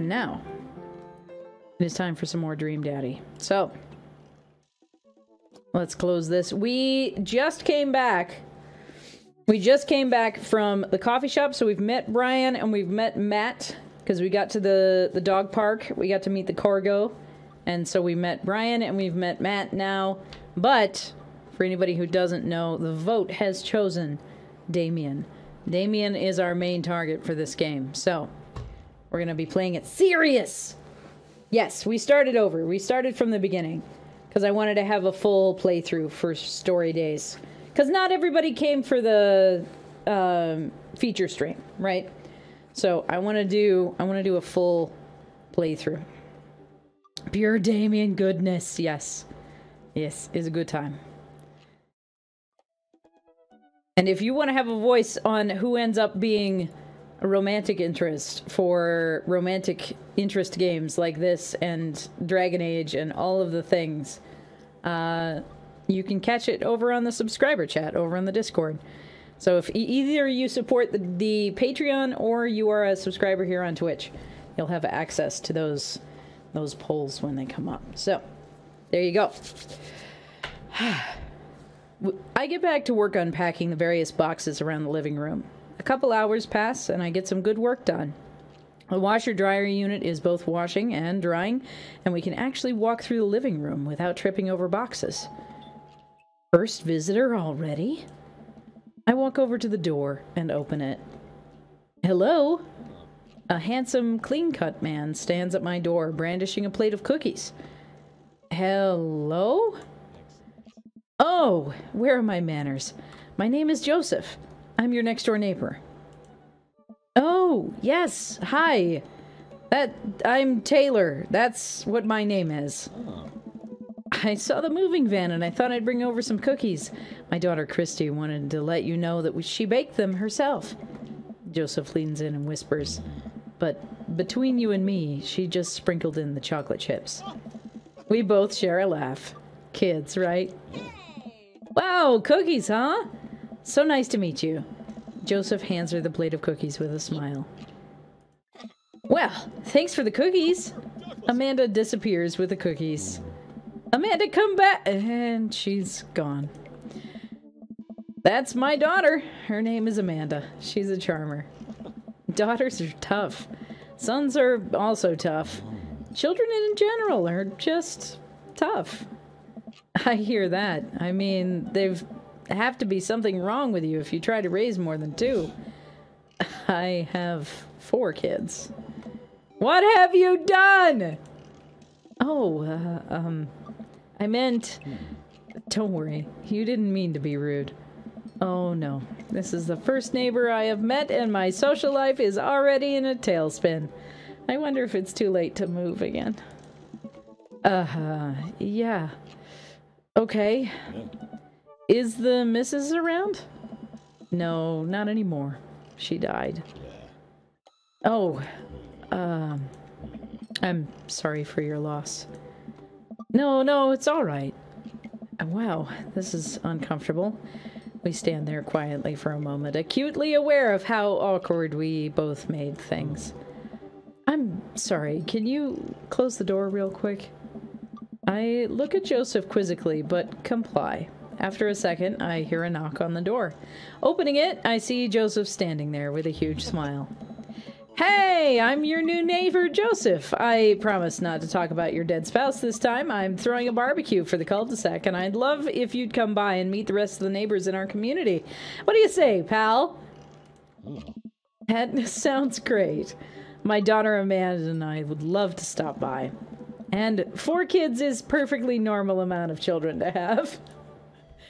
And now, it is time for some more Dream Daddy. So, let's close this. We just came back. We just came back from the coffee shop, so we've met Brian and we've met Mat because we got to the the dog park. We got to meet the cargo, and so we met Brian and we've met Mat now. But for anybody who doesn't know, the vote has chosen Damien. Damien is our main target for this game. So, we're going to be playing it serious. Yes, we started over. We started from the beginning because I wanted to have a full playthrough for story days. Because not everybody came for the um, feature stream, right? So I want to do I want to do a full playthrough. Pure Damien goodness, yes, yes, is a good time. And if you want to have a voice on who ends up being romantic interest for romantic interest games like this and Dragon Age and all of the things, uh, you can catch it over on the subscriber chat over on the Discord. So if either you support the, the Patreon or you are a subscriber here on Twitch, you'll have access to those those polls when they come up. So there you go. I get back to work unpacking the various boxes around the living room. A couple hours pass and I get some good work done. The washer dryer unit is both washing and drying, and we can actually walk through the living room without tripping over boxes. First visitor already? I walk over to the door and open it. Hello? A handsome, clean cut man stands at my door brandishing a plate of cookies. Hello? Oh, where are my manners? My name is Joseph. I'm your next door neighbor. Oh, yes. Hi. That I'm Taylor. That's what my name is. I saw the moving van and I thought I'd bring over some cookies. My daughter Christie wanted to let you know that she baked them herself. Joseph leans in and whispers, But between you and me, she just sprinkled in the chocolate chips. We both share a laugh. Kids, right? Wow, cookies, huh? So nice to meet you. Joseph hands her the plate of cookies with a smile. Well, thanks for the cookies. Amanda disappears with the cookies. Amanda, come back! And she's gone. That's my daughter. Her name is Amanda. She's a charmer. Daughters are tough. Sons are also tough. Children in general are just tough. I hear that. I mean, they've have to be something wrong with you if you try to raise more than two. I have four kids. What have you done? Oh, uh, um, I meant. Don't worry, you didn't mean to be rude. Oh no, this is the first neighbor I have met, and my social life is already in a tailspin. I wonder if it's too late to move again. Uh huh, yeah. Okay. Is the missus around? No, not anymore. She died. Oh, um, I'm sorry for your loss. No, no, it's all right. Uh, Wow, this is uncomfortable. We stand there quietly for a moment, acutely aware of how awkward we both made things. I'm sorry, can you close the door real quick? I look at Joseph quizzically, but comply. After a second, I hear a knock on the door. Opening it, I see Joseph standing there with a huge smile. Hey, I'm your new neighbor, Joseph. I promise not to talk about your dead spouse this time. I'm throwing a barbecue for the cul-de-sac, and I'd love if you'd come by and meet the rest of the neighbors in our community. What do you say, pal? That sounds great. My daughter Amanda and I would love to stop by. And four kids is perfectly normal amount of children to have.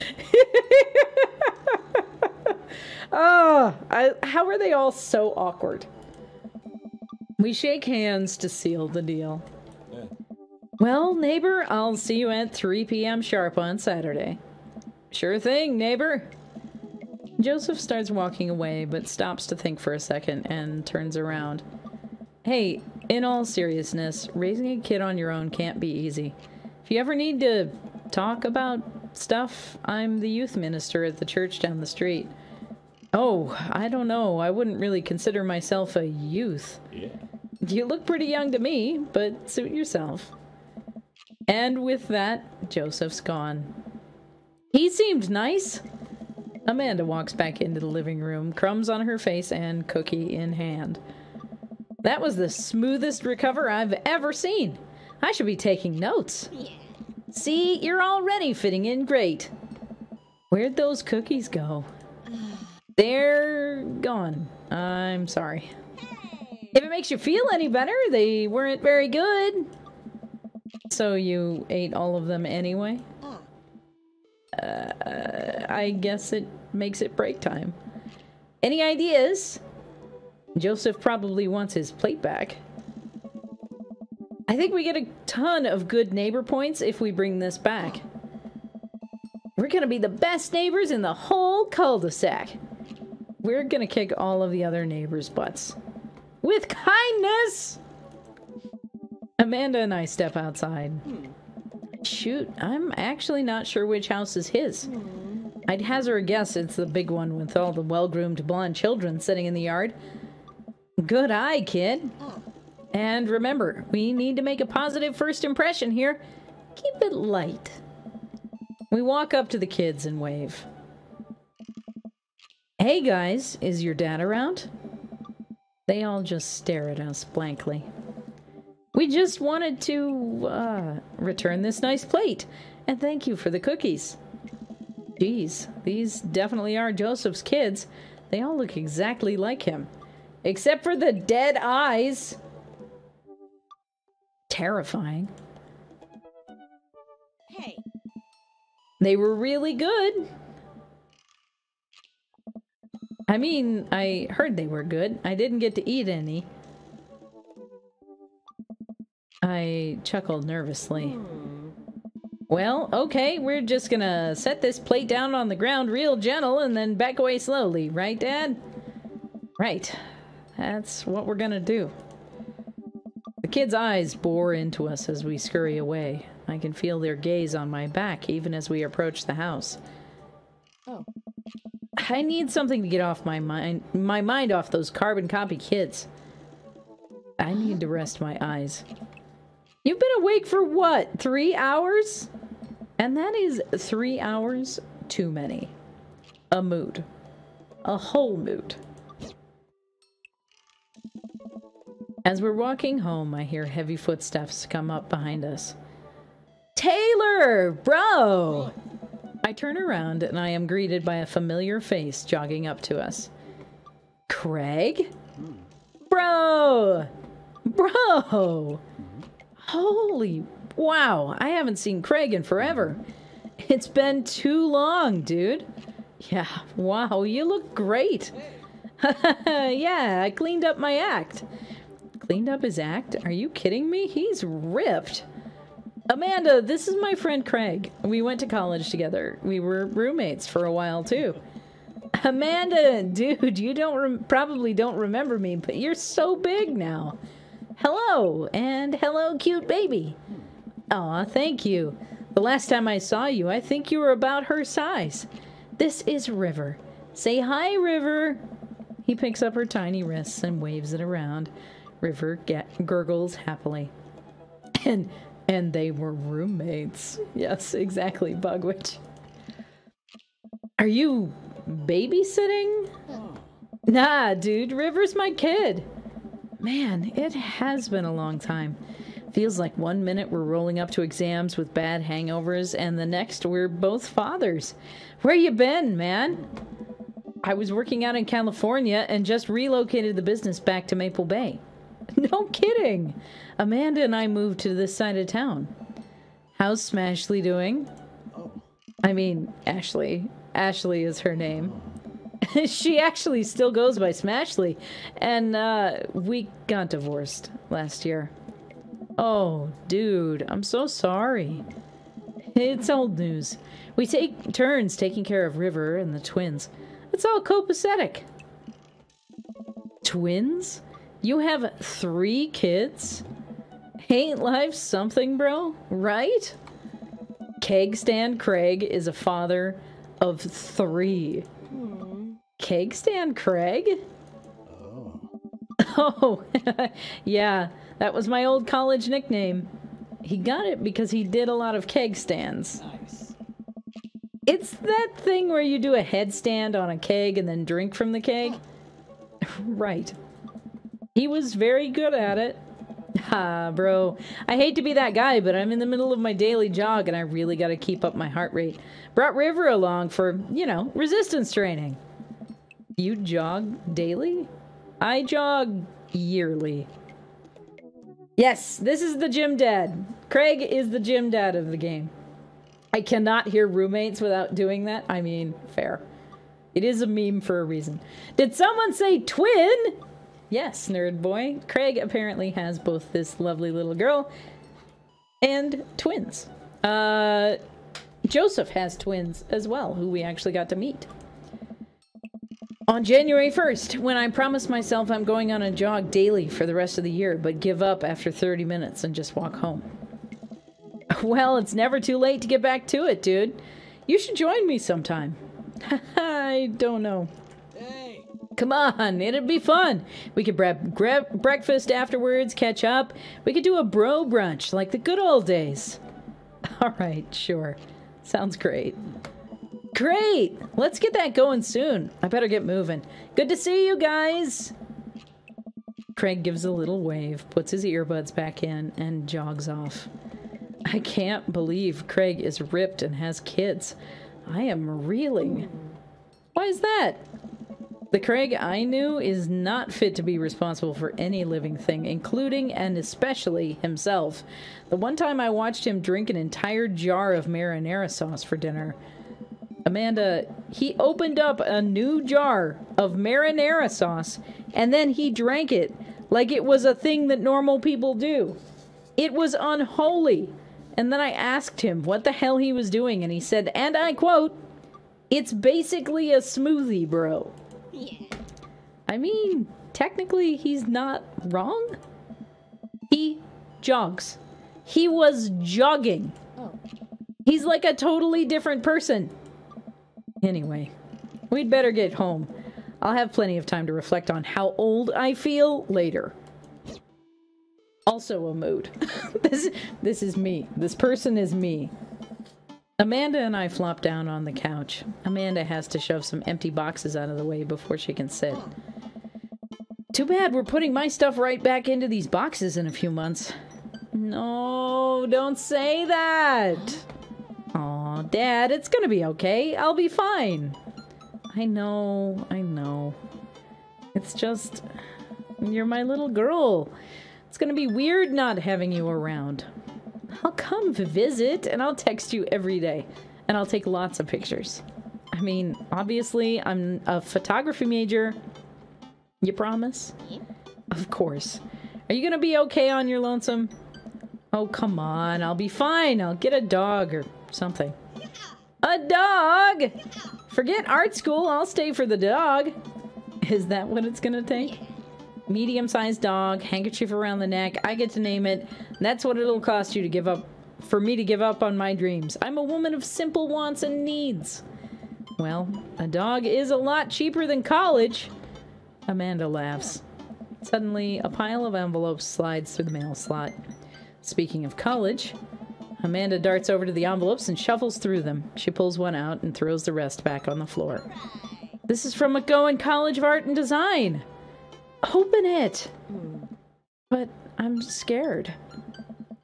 oh, I, how are they all so awkward? We shake hands to seal the deal. Well, neighbor, I'll see you at 3 p.m. sharp on Saturday. Sure thing, neighbor. Joseph starts walking away, but stops to think for a second and turns around. Hey, in all seriousness, raising a kid on your own can't be easy. If you ever need to talk about stuff, I'm the youth minister at the church down the street. Oh, I don't know. I wouldn't really consider myself a youth. Yeah. You look pretty young to me, but suit yourself. And with that, Joseph's gone. He seemed nice. Amanda walks back into the living room, crumbs on her face and cookie in hand. That was the smoothest recover I've ever seen. I should be taking notes. See, you're already fitting in great. Where'd those cookies go? They're gone. I'm sorry. If it makes you feel any better, they weren't very good. So you ate all of them anyway? Uh, I guess it makes it break time. Any ideas? Joseph probably wants his plate back. I think we get a ton of good neighbor points if we bring this back. We're gonna be the best neighbors in the whole cul-de-sac. We're gonna kick all of the other neighbors' butts. With kindness! Amanda and I step outside. Shoot, I'm actually not sure which house is his. I'd hazard a guess it's the big one with all the well-groomed blonde children sitting in the yard. Good eye, kid. And remember, we need to make a positive first impression here. Keep it light. We walk up to the kids and wave. Hey guys, is your dad around? They all just stare at us blankly. We just wanted to, uh, return this nice plate, and thank you for the cookies. Geez, these definitely are Joseph's kids. They all look exactly like him. Except for the dead eyes. Terrifying. Hey. They were really good. I mean, I heard they were good. I didn't get to eat any. I chuckled nervously. Hmm. Well, okay, we're just gonna set this plate down on the ground real gentle and then back away slowly, right, Dad? Right. That's what we're gonna do. The kids' eyes bore into us as we scurry away. I can feel their gaze on my back even as we approach the house. Oh. I need something to get off my mind my mind off those carbon copy kids. I need to rest my eyes. You've been awake for what? Three hours? And that is three hours too many. A mood. A whole mood. As we're walking home, I hear heavy footsteps come up behind us. Taylor! Bro! I turn around and I am greeted by a familiar face jogging up to us. Craig? Bro! Bro! Holy wow, I haven't seen Craig in forever. It's been too long, dude. Yeah, wow, you look great. yeah, I cleaned up my act. Cleaned up his act? Are you kidding me? He's ripped. Amanda, this is my friend Craig. We went to college together. We were roommates for a while too. Amanda, dude, you don't rem- probably don't remember me, but you're so big now. Hello, and hello, cute baby. Aw, thank you. The last time I saw you, I think you were about her size. This is River. Say hi, River. He picks up her tiny wrists and waves it around. River gurgles happily. And and they were roommates. Yes, exactly, Bugwitch. Are you babysitting? Nah, dude, River's my kid. Man, it has been a long time. Feels like one minute we're rolling up to exams with bad hangovers, and the next we're both fathers. Where you been, man? I was working out in California and just relocated the business back to Maple Bay. No kidding. Amanda and I moved to this side of town. How's Smashley doing? I mean, Ashley. Ashley is her name. she actually still goes by Smashley. And uh, we got divorced last year. Oh, dude, I'm so sorry. It's old news. We take turns taking care of River and the twins. It's all copacetic. Twins? You have three kids? Ain't life something, bro? Right? Keg Stand Craig is a father of three. Keg Stand Craig? Oh, oh yeah, that was my old college nickname. He got it because he did a lot of keg stands. Nice. It's that thing where you do a headstand on a keg and then drink from the keg. right. He was very good at it. Ah, bro. I hate to be that guy, but I'm in the middle of my daily jog and I really gotta keep up my heart rate. Brought River along for, you know, resistance training. You jog daily? I jog yearly. Yes, this is the gym dad. Craig is the gym dad of the game. I cannot hear roommates without doing that. I mean, fair. It is a meme for a reason. Did someone say twin? Yes, nerd boy. Craig apparently has both this lovely little girl and twins. Uh, Joseph has twins as well, who we actually got to meet. On January 1st, when I promised myself I'm going on a jog daily for the rest of the year, but give up after 30 minutes and just walk home. Well, it's never too late to get back to it, dude. You should join me sometime. I don't know. Come on, it'd be fun. We could grab, grab breakfast afterwards, catch up. We could do a bro brunch like the good old days. All right, sure. Sounds great. Great! Let's get that going soon. I better get moving. Good to see you guys! Craig gives a little wave, puts his earbuds back in, and jogs off. I can't believe Craig is ripped and has kids. I am reeling. Why is that? The Craig I knew is not fit to be responsible for any living thing, including and especially himself. The one time I watched him drink an entire jar of marinara sauce for dinner. Amanda, he opened up a new jar of marinara sauce and then he drank it like it was a thing that normal people do. It was unholy. And then I asked him what the hell he was doing, and he said, and I quote, It's basically a smoothie, bro. I mean, technically, he's not wrong. He jogs. He was jogging. Oh. He's like a totally different person. Anyway, we'd better get home. I'll have plenty of time to reflect on how old I feel later. Also a mood. this this is me. This person is me. Amanda and I flop down on the couch. Amanda has to shove some empty boxes out of the way before she can sit. Too bad we're putting my stuff right back into these boxes in a few months. No, don't say that. Aw, Dad, it's gonna be okay. I'll be fine. I know, I know. It's just, you're my little girl. It's gonna be weird not having you around. I'll come visit and I'll text you every day. And I'll take lots of pictures. I mean, obviously, I'm a photography major. You promise? Of course. Are you gonna be okay on your lonesome? Oh, come on. I'll be fine. I'll get a dog or something. A dog! Forget art school. I'll stay for the dog. Is that what it's gonna take? Medium sized dog, handkerchief around the neck. I get to name it. That's what it'll cost you to give up, for me to give up on my dreams. I'm a woman of simple wants and needs. Well, a dog is a lot cheaper than college. Amanda laughs. Suddenly, a pile of envelopes slides through the mail slot. Speaking of college, Amanda darts over to the envelopes and shuffles through them. She pulls one out and throws the rest back on the floor. This is from McGowan College of Art and Design. Open it! Hmm. But I'm scared.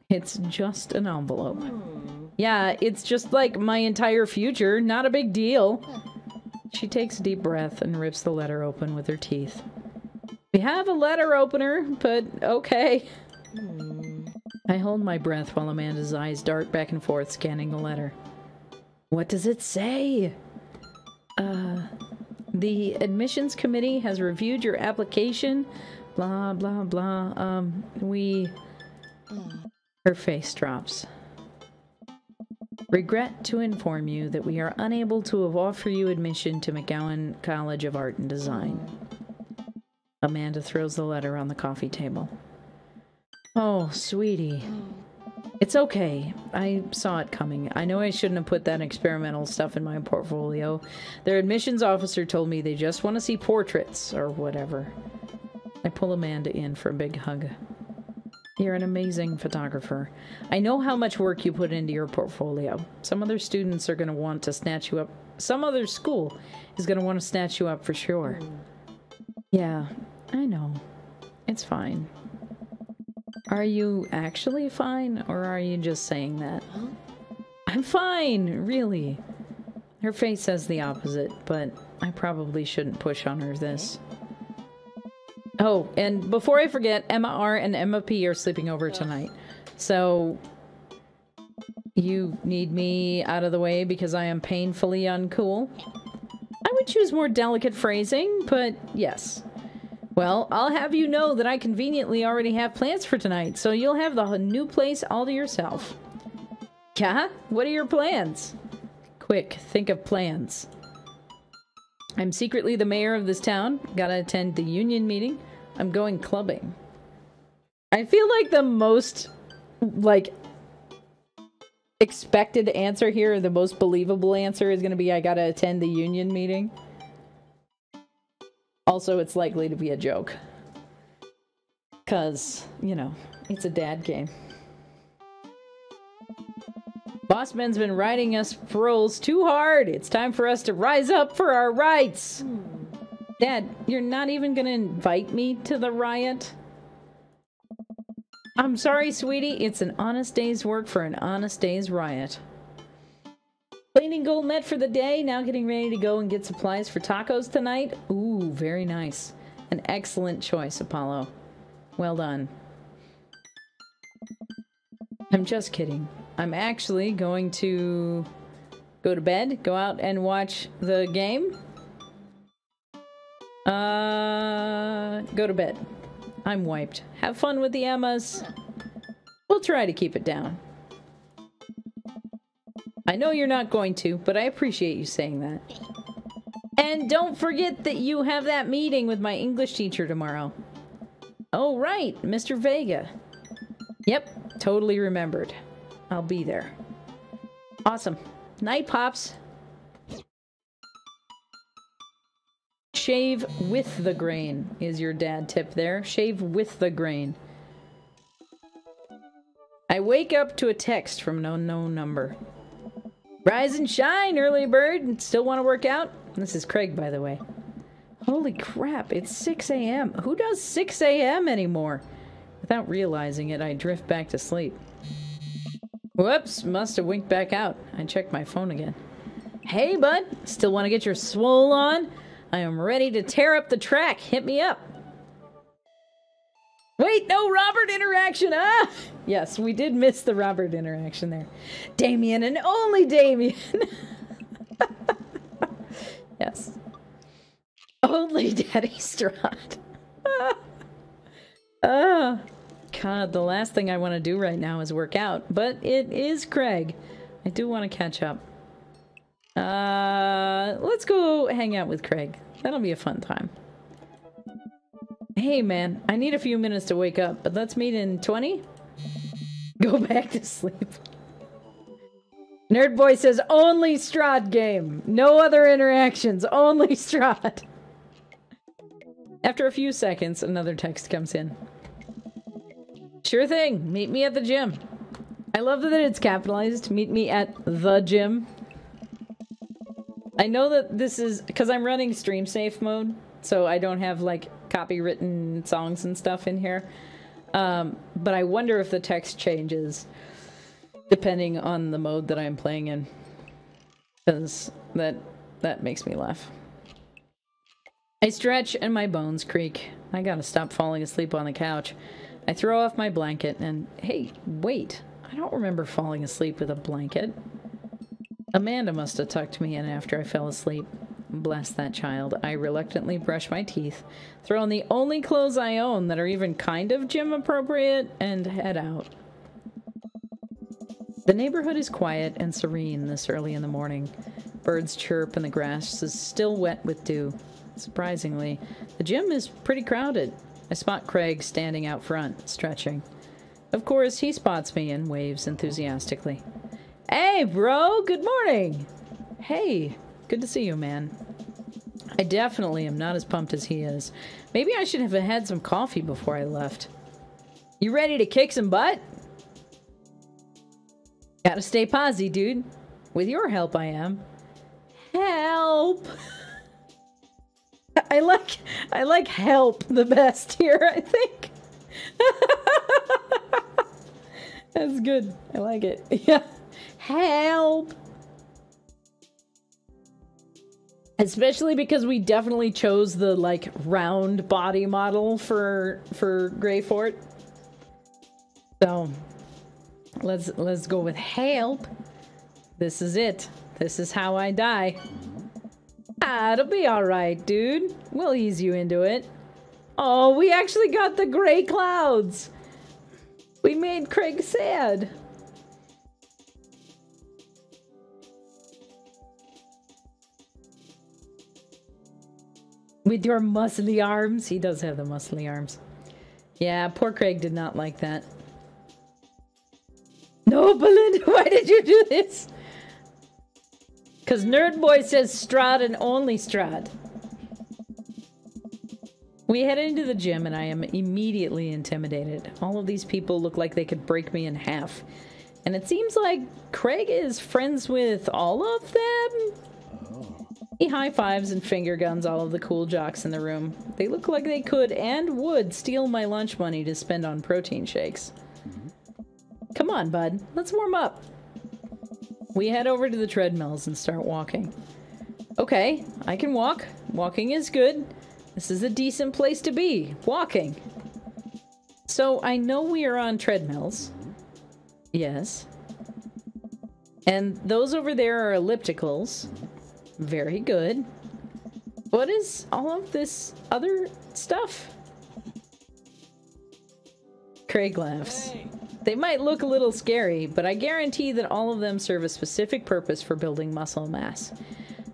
It's just an envelope. Hmm. Yeah, it's just like my entire future. Not a big deal. She takes a deep breath and rips the letter open with her teeth. We have a letter opener, but okay. Hmm. I hold my breath while Amanda's eyes dart back and forth, scanning the letter. What does it say? The admissions committee has reviewed your application. Blah, blah, blah. Um, we. Her face drops. Regret to inform you that we are unable to offer you admission to McGowan College of Art and Design. Amanda throws the letter on the coffee table. Oh, sweetie. It's okay. I saw it coming. I know I shouldn't have put that experimental stuff in my portfolio. Their admissions officer told me they just want to see portraits or whatever. I pull Amanda in for a big hug. You're an amazing photographer. I know how much work you put into your portfolio. Some other students are going to want to snatch you up. Some other school is going to want to snatch you up for sure. Mm. Yeah, I know. It's fine. Are you actually fine, or are you just saying that? I'm fine, really. Her face says the opposite, but I probably shouldn't push on her this. Oh, and before I forget, Emma R and Emma P are sleeping over tonight. So you need me out of the way because I am painfully uncool. I would choose more delicate phrasing, but yes. Well, I'll have you know that I conveniently already have plans for tonight, so you'll have the new place all to yourself. Yeah? What are your plans? Quick, think of plans. I'm secretly the mayor of this town. Gotta attend the union meeting. I'm going clubbing. I feel like the most, like, expected answer here, the most believable answer is gonna be I gotta attend the union meeting. Also, it's likely to be a joke. Because, you know, it's a dad game. Bossman's been riding us frols too hard. It's time for us to rise up for our rights. Dad, you're not even gonna invite me to the riot? I'm sorry, sweetie. It's an honest day's work for an honest day's riot. Cleaning gold met for the day. Now getting ready to go and get supplies for tacos tonight. Ooh, very nice. An excellent choice, Apollo. Well done. I'm just kidding. I'm actually going to go to bed, go out and watch the game. Uh, go to bed. I'm wiped. Have fun with the Emmas. We'll try to keep it down. I know you're not going to, but I appreciate you saying that. And don't forget that you have that meeting with my English teacher tomorrow. Oh, right, Mr. Vega. Yep, totally remembered. I'll be there. Awesome. Night, Pops. Shave with the grain is your dad tip there. Shave with the grain. I wake up to a text from an unknown number. Rise and shine, early bird. Still want to work out? This is Craig, by the way. Holy crap, it's 6 a.m. Who does 6 a.m. anymore? Without realizing it, I drift back to sleep. Whoops, must have winked back out. I checked my phone again. Hey, bud. Still want to get your swole on? I am ready to tear up the track. Hit me up. Wait, no Robert interaction. Ah! Yes, we did miss the Robert interaction there. Damien and only Damien. yes. Only Daddy Strahd. Ah. God, the last thing I want to do right now is work out, but it is Craig. I do want to catch up. Uh, let's go hang out with Craig. That'll be a fun time. Hey man, I need a few minutes to wake up, but let's meet in 20? Go back to sleep. Nerd Boy says only Strahd game. No other interactions, only Strahd. After a few seconds, another text comes in. Sure thing, meet me at the gym. I love that it's capitalized. Meet me at the gym. I know that this is because I'm running stream safe mode, so I don't have like copywritten songs and stuff in here. Um, but I wonder if the text changes depending on the mode that I'm playing in, because that that makes me laugh. I stretch and my bones creak. I gotta stop falling asleep on the couch. I throw off my blanket and hey, wait! I don't remember falling asleep with a blanket. Amanda must have tucked me in after I fell asleep. Bless that child. I reluctantly brush my teeth, throw on the only clothes I own that are even kind of gym appropriate, and head out. The neighborhood is quiet and serene this early in the morning. Birds chirp and the grass is still wet with dew. Surprisingly, the gym is pretty crowded. I spot Craig standing out front, stretching. Of course, he spots me and waves enthusiastically. Hey, bro, good morning. Hey, good to see you, man. I definitely am not as pumped as he is. Maybe I should have had some coffee before I left. You ready to kick some butt? Gotta stay posy, dude. With your help, I am. Help! I like I like help the best here, I think. That's good. I like it. Yeah. Help! Especially because we definitely chose the like round body model for for Greyfort. So let's let's go with help. This is it. This is how I die. Ah, it'll be alright, dude. We'll ease you into it. Oh, we actually got the gray clouds. We made Craig sad. With your muscly arms. He does have the muscly arms. Yeah, poor Craig did not like that. No, Belinda, why did you do this? Because Nerd Boy says Strahd and only Strahd. We head into the gym and I am immediately intimidated. All of these people look like they could break me in half. And it seems like Craig is friends with all of them. He high fives and finger guns all of the cool jocks in the room. They look like they could and would steal my lunch money to spend on protein shakes. Come on, bud. Let's warm up. We head over to the treadmills and start walking. Okay, I can walk. Walking is good. This is a decent place to be. Walking. So I know we are on treadmills. Yes. And those over there are ellipticals. Very good. What is all of this other stuff? Craig laughs. They might look a little scary, but I guarantee that all of them serve a specific purpose for building muscle mass.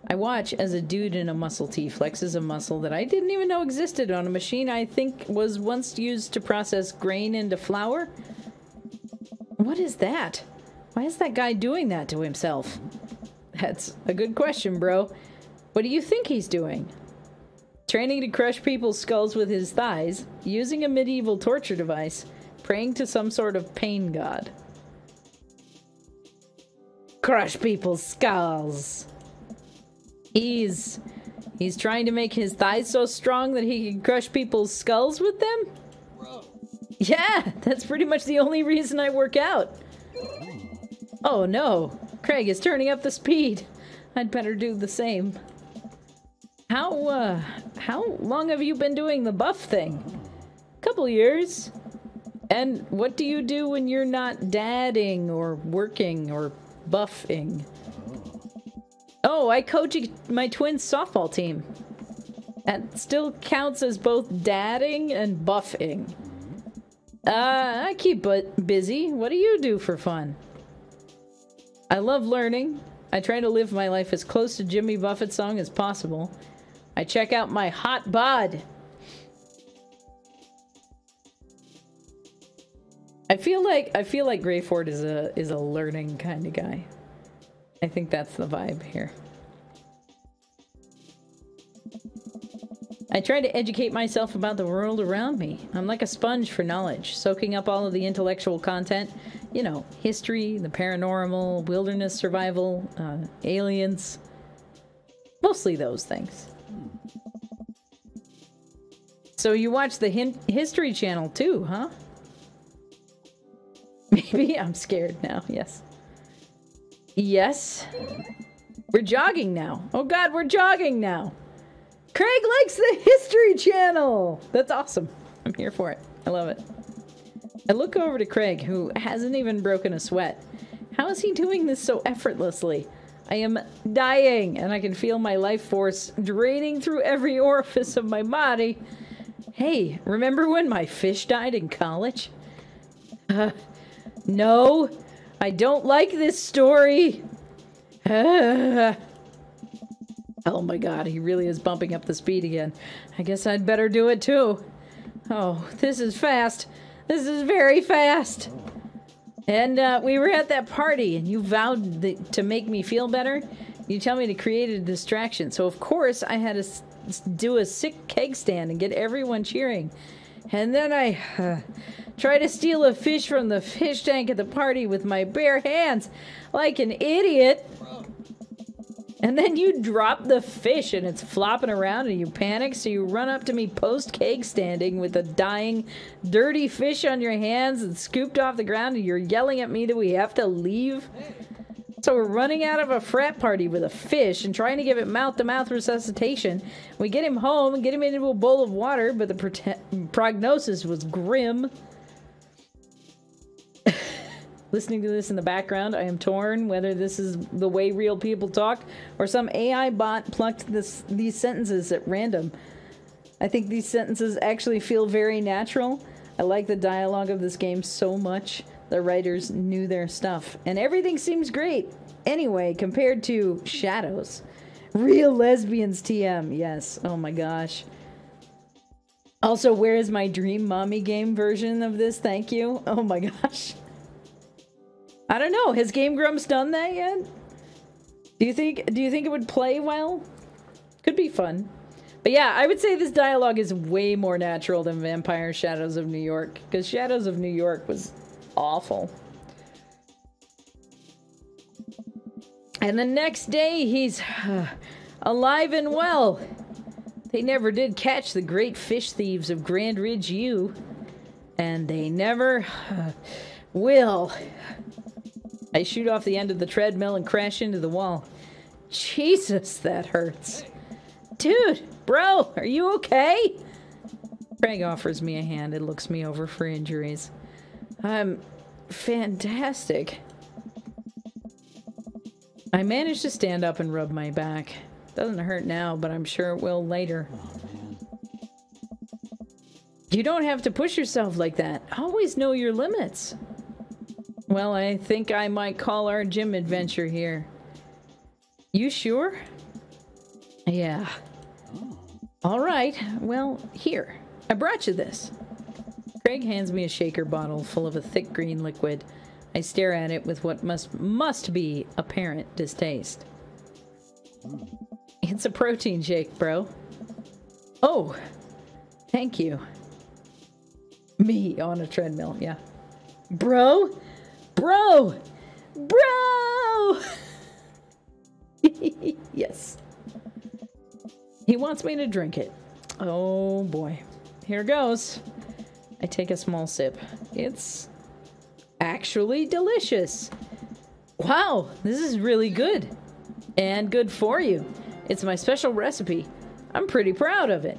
I watch as a dude in a muscle tee flexes a muscle that I didn't even know existed on a machine I think was once used to process grain into flour. What is that? Why is that guy doing that to himself? That's a good question, bro. What do you think he's doing? Training to crush people's skulls with his thighs, using a medieval torture device, praying to some sort of pain god. Crush people's skulls. He's he's trying to make his thighs so strong that he can crush people's skulls with them? Bro. Yeah, that's pretty much the only reason I work out. Oh no, Craig is turning up the speed. I'd better do the same. How, uh, how long have you been doing the buff thing? Couple years. And what do you do when you're not dadding or working or buffing? Oh, I coach my twins softball team. That still counts as both dadding and buffing. Uh, I keep busy. What do you do for fun? I love learning. I try to live my life as close to Jimmy Buffett's song as possible. I check out my hot bod. I feel like I feel like Greyfort is a is a learning kind of guy. I think that's the vibe here. I try to educate myself about the world around me. I'm like a sponge for knowledge, soaking up all of the intellectual content. You know, history, the paranormal, wilderness survival, uh, aliens. Mostly those things. So you watch the History Channel too, huh? Maybe I'm scared now. Yes. Yes. We're jogging now. Oh god, we're jogging now. Craig likes the History Channel! That's awesome. I'm here for it. I love it. I look over to Craig, who hasn't even broken a sweat. How is he doing this so effortlessly? I am dying, and I can feel my life force draining through every orifice of my body. Hey, remember when my fish died in college? Uh, no, I don't like this story. Uh, Oh my god, he really is bumping up the speed again. I guess I'd better do it too. Oh, this is fast. This is very fast. And uh, we were at that party, and you vowed to make me feel better. You tell me to create a distraction. So, of course, I had to do a sick keg stand and get everyone cheering. And then I uh, try to steal a fish from the fish tank at the party with my bare hands, like an idiot. And then you drop the fish and it's flopping around and you panic, so you run up to me post keg standing with a dying, dirty fish on your hands and scooped off the ground, and you're yelling at me that we have to leave. So we're running out of a frat party with a fish and trying to give it mouth to mouth resuscitation. We get him home and get him into a bowl of water, but the prognosis was grim. Listening to this in the background, I am torn whether this is the way real people talk or some AI bot plucked this, these sentences at random. I think these sentences actually feel very natural. I like the dialogue of this game so much. The writers knew their stuff, and everything seems great. Anyway, compared to Shadows. Real lesbians TM, yes. Oh my gosh. Also, where is my dream mommy game version of this? Thank you. Oh my gosh. I don't know. Has Game Grumps done that yet? Do you think do you think it would play well? Could be fun. But yeah, I would say this dialogue is way more natural than Vampire Shadows of New York because Shadows of New York was awful. And the next day he's uh, alive and well. They never did catch the great fish thieves of Grand Ridge U. And they never uh, will. I shoot off the end of the treadmill and crash into the wall. Jesus, that hurts. Dude, bro, are you okay? Craig offers me a hand and looks me over for injuries. I'm fantastic. I manage to stand up and rub my back. Doesn't hurt now, but I'm sure it will later. Oh, you don't have to push yourself like that. Always know your limits. Well, I think I might call our gym adventure here. You sure? Yeah. All right. Well, here. I brought you this. Craig hands me a shaker bottle full of a thick green liquid. I stare at it with what must must be apparent distaste. It's a protein shake, bro. Oh, thank you. Me on a treadmill, yeah. Bro? Bro! Bro! yes. He wants me to drink it. Oh boy. Here goes. I take a small sip. It's actually delicious. Wow, this is really good. And good for you. It's my special recipe. I'm pretty proud of it.